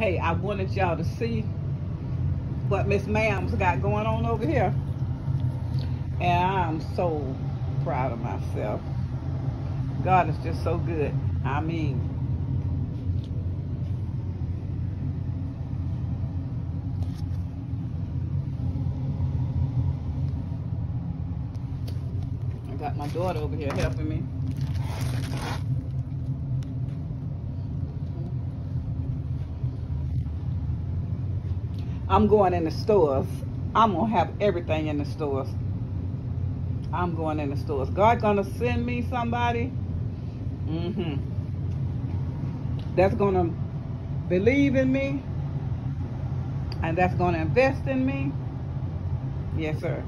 hey, I wanted y'all to see what Miss Ma'am's got going on over here. And I'm so proud of myself. God is just so good. I mean, I got my daughter over here helping me. I'm going in the stores. I'm gonna have everything in the stores. I'm going in the stores. God gonna send me somebody. Mm-hmm. That's gonna believe in me. And that's gonna invest in me. Yes, sir.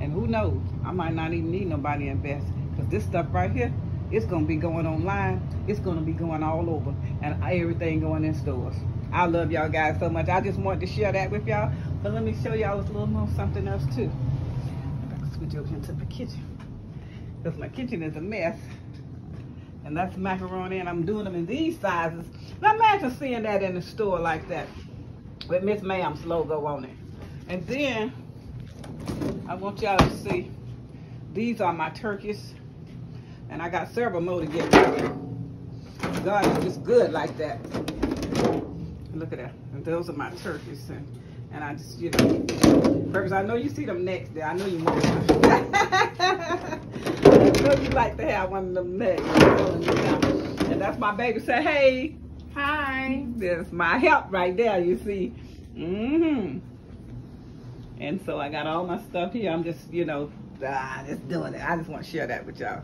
And who knows? I might not even need nobody to invest. Because this stuff right here, it's gonna be going online. It's gonna be going all over. And everything going in stores. I love y'all guys so much. I just wanted to share that with y'all. But let me show y'all a little more something else too. I switch over into the kitchen. Because my kitchen is a mess. And that's macaroni and I'm doing them in these sizes. Now imagine seeing that in the store like that. With Miss Ma'am's logo on it. And then I want y'all to see these are my turkeys. And I got several more to get. God is just good like that. Look at that. And those are my turkeys. And, and I just, you know, purpose. I know you see them next day. I know you want one. I know you like to have one of them next. And that's my baby say, hey. Hi. There's my help right there, you see. Mm-hmm. And so I got all my stuff here. I'm just, you know, ah, just doing it. I just want to share that with y'all.